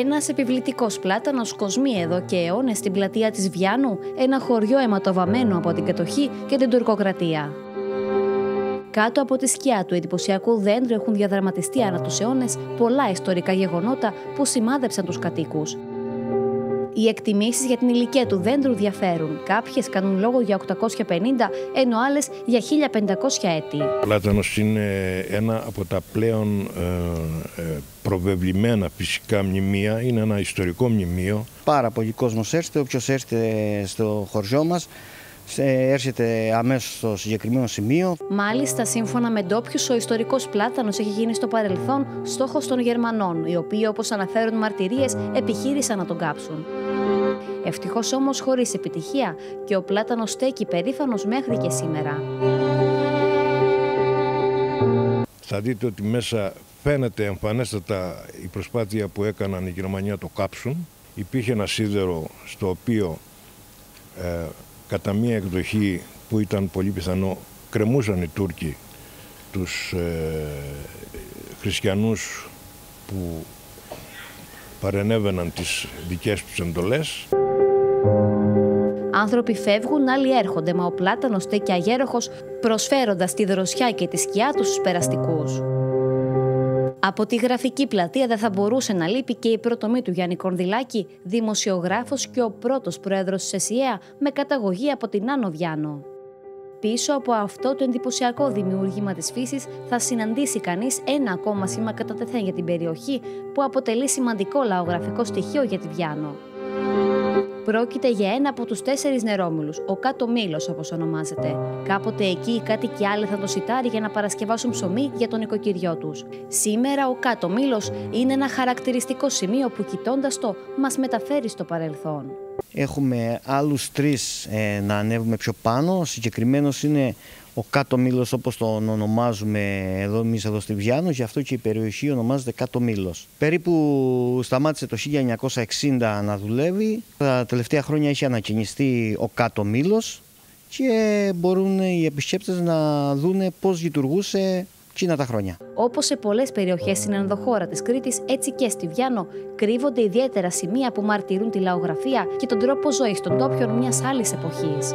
Ένας επιβλητικός πλάτανος κοσμεί εδώ και αιώνες στην πλατεία της Βιάνου, ένα χωριό αιματοβαμμένο από την κατοχή και την τουρκοκρατία. Κάτω από τη σκιά του εντυπωσιακού δέντρου έχουν διαδραματιστεί ανά τους αιώνες πολλά ιστορικά γεγονότα που σημάδεψαν τους κατοίκους. Οι εκτιμήσεις για την ηλικία του δέντρου διαφέρουν. Κάποιες κάνουν λόγο για 850, ενώ άλλες για 1500 έτη. Ο πλάτανος είναι ένα από τα πλέον ε, ε, προβεβλημένα φυσικά μνημεία. Είναι ένα ιστορικό μνημείο. Πάρα πολλοί κόσμος έρχεται. Όποιος έρχεται στο χωριό μας έρχεται αμέσως στο συγκεκριμένο σημείο. Μάλιστα, σύμφωνα με ντόπιους, ο ιστορικός πλάτανος έχει γίνει στο παρελθόν στόχος των Γερμανών, οι οποίοι, όπως αναφέρουν μαρτυρίες, επιχείρησαν να τον κάψουν. Ευτυχώς όμως χωρίς επιτυχία και ο πλάτανος στέκει περήφανος μέχρι και σήμερα. Θα δείτε ότι μέσα φαίνεται εμφανέστατα η προσπάθεια που έκαναν οι Γερμανοί να το κάψουν. Υπήρχε ένα σίδερο στο οποίο ε, κατά μία εκδοχή που ήταν πολύ πιθανό κρεμούσαν οι Τούρκοι τους ε, χριστιανούς που παρενέβαιναν τις δικές τους εντολές. Άνθρωποι φεύγουν, άλλοι έρχονται, μα ο Πλάτανος στέκει αγέροχος προσφέροντας τη δροσιά και τη σκιά τους στους περαστικούς. Από τη γραφική πλατεία δεν θα μπορούσε να λείπει και η πρωτομή του Γιάννη Κορδιλάκη, δημοσιογράφος και ο πρώτος πρόεδρος της ΕΣΥΑ με καταγωγή από την Άνω Διάνο. Πίσω από αυτό το εντυπωσιακό δημιούργημα της φύσης θα συναντήσει κανείς ένα ακόμα σήμα κατά για την περιοχή που αποτελεί σημαντικό λαογραφικό στοιχείο για τη Βιάνο. Πρόκειται για ένα από τους τέσσερις νερόμιλου, ο κάτω μήλος όπως ονομάζεται. Κάποτε εκεί οι κάτοικοι άλλοι θα το σιτάρει για να παρασκευάσουν ψωμί για τον οικοκυριό τους. Σήμερα ο κάτω μήλος είναι ένα χαρακτηριστικό σημείο που κοιτώντας το μας μεταφέρει στο παρελθόν. Έχουμε άλλους τρεις ε, να ανέβουμε πιο πάνω. Συγκεκριμένος είναι ο κάτω μήλος όπως τον ονομάζουμε εδώ εμείς εδώ στη Βιάνο, γι' αυτό και η περιοχή ονομάζεται κάτω μήλος. Περίπου σταμάτησε το 1960 να δουλεύει, τα τελευταία χρόνια έχει ανακαινιστεί ο κάτω μήλος και μπορούν οι επισκέπτες να δούνε πώς λειτουργούσε εκείνα τα χρόνια. Όπως σε πολλές περιοχές στην ενδοχώρα της Κρήτης, έτσι και στη Βιάνο, κρύβονται ιδιαίτερα σημεία που μαρτυρούν τη λαογραφία και τον τρόπο ζωής των τόπιων μιας άλλης εποχής.